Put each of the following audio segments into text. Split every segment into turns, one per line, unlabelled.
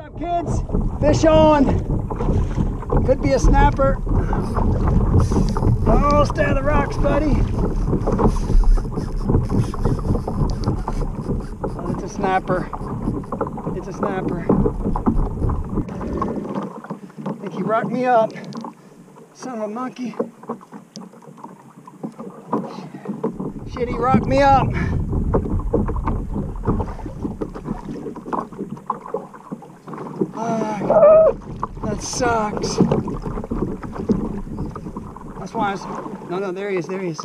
up, kids? Fish on. Could be a snapper. Oh, stay on the rocks, buddy. Oh, it's a snapper. It's a snapper. I think he rocked me up. Son of a monkey. Shit, he rocked me up. That sucks. That's why I was. No, no, there he is, there he is.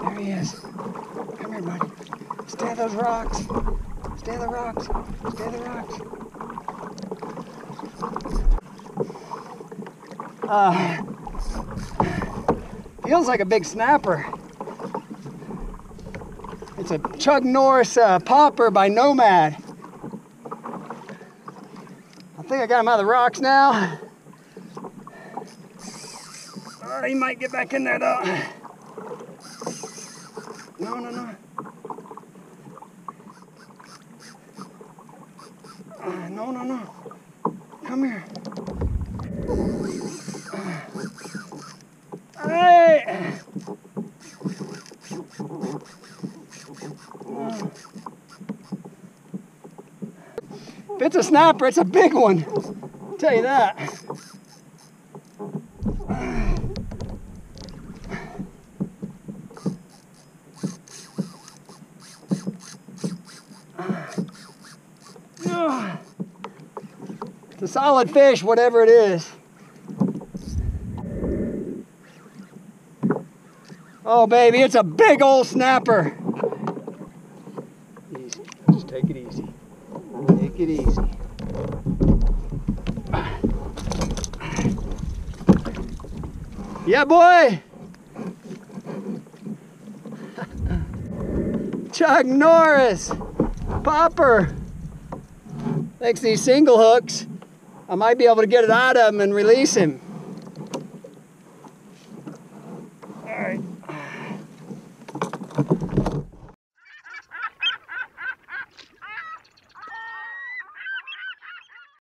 There he is. Come here, buddy. Stay on those rocks. Stay on the rocks. Stay on the rocks. Uh, feels like a big snapper. It's a Chug Norris uh, popper by Nomad. I think I got him out of the rocks now. Oh, he might get back in there though. No, no, no. Uh, no, no, no. Come here. Hey! If it's a snapper, it's a big one. I'll tell you that. It's a solid fish, whatever it is. Oh, baby, it's a big old snapper. Easy. Just take it easy. Take it easy. Yeah, boy. Chug Norris, popper. Thanks to these single hooks, I might be able to get it out of him and release him.